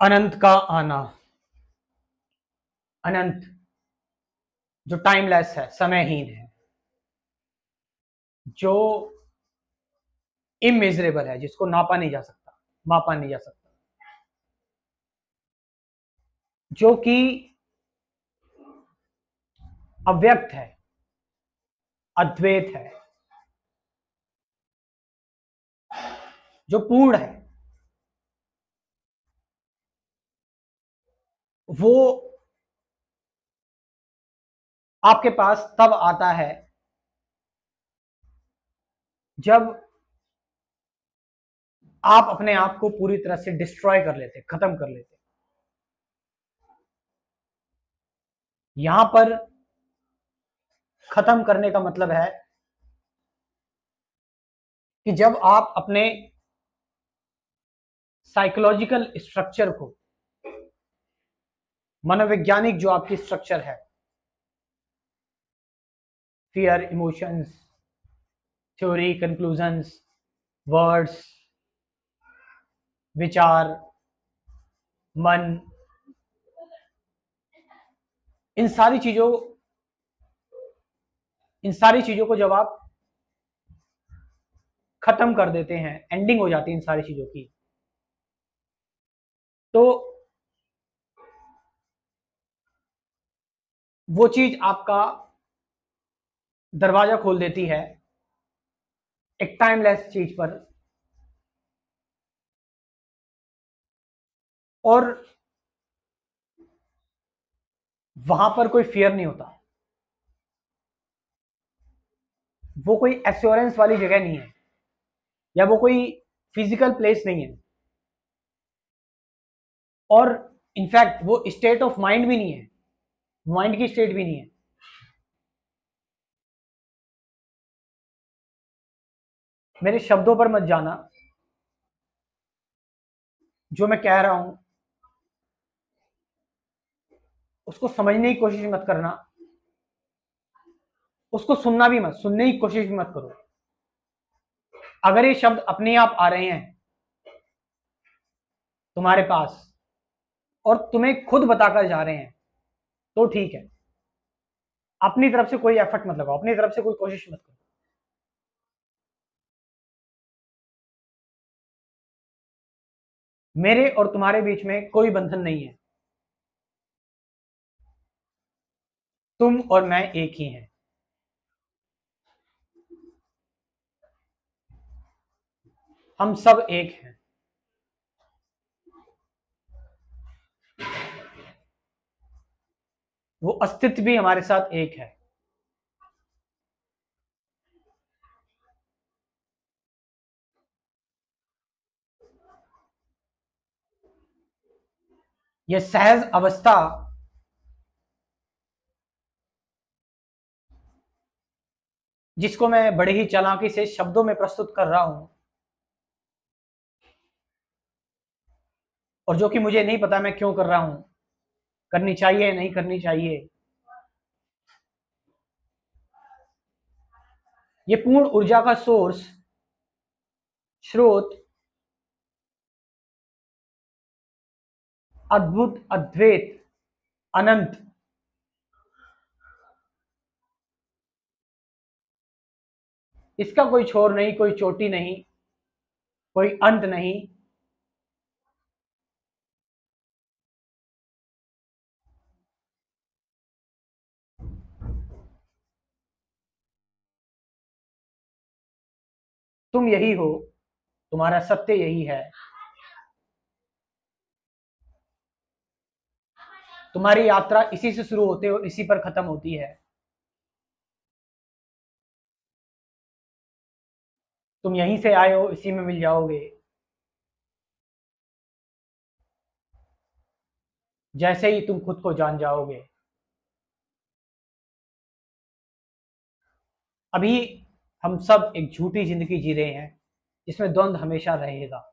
अनंत का आना। अनंत, जो टाइमलेस है, समयहीन है, जो इमेजरेबल है, जिसको नापा नहीं जा सकता, मापा नहीं जा सकता, जो कि अव्यक्त है, अद्वैत है, जो पूर्ण है वो आपके पास तब आता है जब आप अपने आप को पूरी तरह से डिस्ट्रॉय कर लेते, खत्म कर लेते। यहाँ पर खत्म करने का मतलब है कि जब आप अपने साइकोलॉजिकल स्ट्रक्चर को मनोवैज्ञानिक जो आपकी स्ट्रक्चर है। Fear emotions theory conclusions words विचार, मन, इन सारी चीज़ों, इन सारी चीज़ों को जब आप खत्म कर देते हैं एंडिंग हो जाती है इन सारी चीज़ों की तो वो चीज़ आपका दरवाज़ा खोल देती है एक टाइमलेस चीज़ पर। और वहाँ पर कोई फियर नहीं होता। वो कोई एश्योरेंस वाली जगह नहीं है। या वो कोई फ़िज़िकल प्लेस नहीं है। और इनफैक्ट वो स्टेट ऑफ़ माइंड भी नहीं है। माइंड की स्टेट भी नहीं है। मेरे शब्दों पर मत जाना। जो मैं कह रहा हूँ, उसको समझने की कोशिश मत करना। उसको सुनना भी मत, सुनने की कोशिश भी मत करो। अगर ये शब्द अपने आप आ रहे हैं, तुम्हारे पास, और तुम्हें खुद बताकर जा रहे हैं तो ठीक है। अपनी तरफ़ से कोई एफर्ट मत लगाओ, अपनी तरफ़ से कोई कोशिश मत करो। मेरे और तुम्हारे बीच में कोई बंधन नहीं है। तुम और मैं एक ही हैं। हम सब एक हैं। वो अस्तित्व भी हमारे साथ एक है। यह सहज अवस्था जिसको मैं बड़े ही चालाकी से शब्दों में प्रस्तुत कर रहा हूँ और जो कि मुझे नहीं पता मैं क्यों कर रहा हूँ। करनी चाहिए, नहीं करनी चाहिए। ये पूर्ण ऊर्जा का सोर्स स्रोत, अद्भुत, अद्वैत, अनंत। इसका कोई छोर नहीं, कोई चोटी नहीं, कोई अंत नहीं। तुम यही हो, तुम्हारा सत्य यही है। तुम्हारी यात्रा इसी से शुरू होते और इसी पर खत्म होती है। तुम यहीं से आए हो, इसी में मिल जाओगे। जैसे ही तुम खुद को जान जाओगे। अभी हम सब एक झूठी ज़िंदगी जी रहे हैं, जिसमें द्वंद्व हमेशा रहेगा।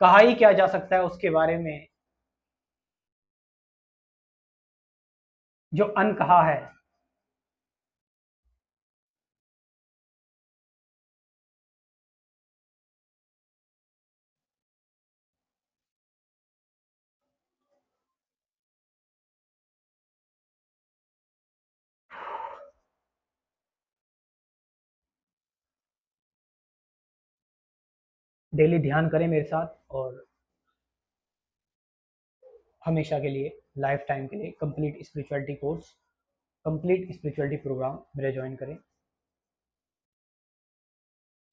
कहा ही क्या जा सकता है उसके बारे में? जो अन कहा है। डेली ध्यान करें मेरे साथ और हमेशा के लिए लाइफ टाइम के लिए complete spirituality course complete spirituality programme मेरे ज्वाइन करें।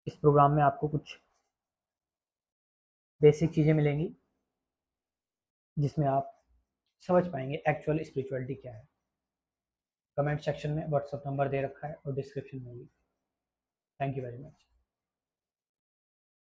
इस प्रोग्राम में आपको कुछ बेसिक चीज़ें मिलेंगी, जिसमें आप समझ पाएँगे एक्चुअल स्पिरिचुअलिटी क्या है। कमेंट सेक्शन में व्हाट्सअप नंबर दे रखा है और डिस्क्रिप्शन में भी। Thank you very much